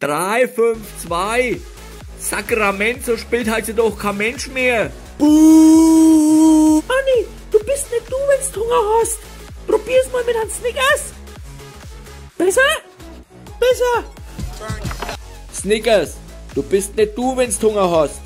3, 5, 2. Sacramento spielt halt heute doch kein Mensch mehr. Buh! Anni, du bist nicht du, wenn's Hunger hast. Probier's mal mit einem Snickers. Besser? Besser. Snickers, du bist nicht du, wenn's Hunger hast.